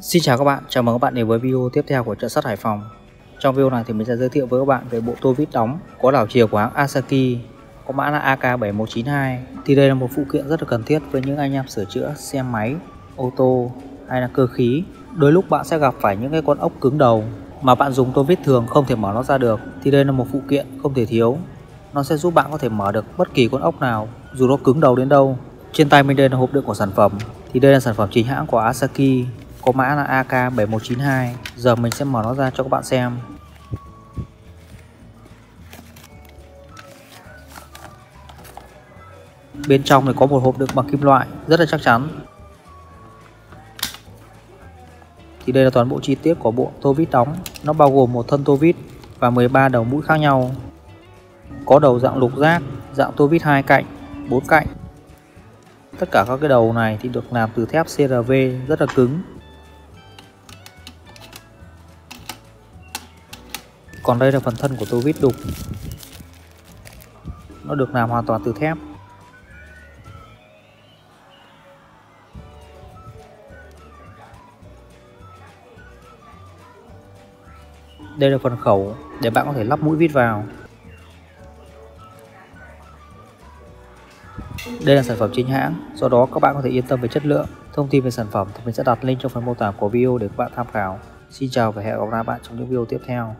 Xin chào các bạn, chào mừng các bạn đến với video tiếp theo của chợ sắt Hải Phòng. Trong video này thì mình sẽ giới thiệu với các bạn về bộ tô vít đóng có đảo chiều của hãng Asaki, có mã là AK7192. Thì đây là một phụ kiện rất là cần thiết với những anh em sửa chữa xe máy, ô tô hay là cơ khí. Đôi lúc bạn sẽ gặp phải những cái con ốc cứng đầu mà bạn dùng tô vít thường không thể mở nó ra được thì đây là một phụ kiện không thể thiếu. Nó sẽ giúp bạn có thể mở được bất kỳ con ốc nào dù nó cứng đầu đến đâu. Trên tay mình đây là hộp đựng của sản phẩm thì đây là sản phẩm chính hãng của Asaki có mã là AK7192 giờ mình sẽ mở nó ra cho các bạn xem. Bên trong thì có một hộp đựng bằng kim loại, rất là chắc chắn. Thì đây là toàn bộ chi tiết của bộ tô vít đóng. Nó bao gồm một thân tô vít và 13 đầu mũi khác nhau. Có đầu dạng lục giác, dạng tô vít hai cạnh, bốn cạnh. Tất cả các cái đầu này thì được làm từ thép CRV rất là cứng. Còn đây là phần thân của tô vít đục Nó được làm hoàn toàn từ thép Đây là phần khẩu để bạn có thể lắp mũi vít vào Đây là sản phẩm chính hãng, do đó các bạn có thể yên tâm về chất lượng. Thông tin về sản phẩm thì mình sẽ đặt link trong phần mô tả của video để các bạn tham khảo. Xin chào và hẹn gặp lại bạn trong những video tiếp theo.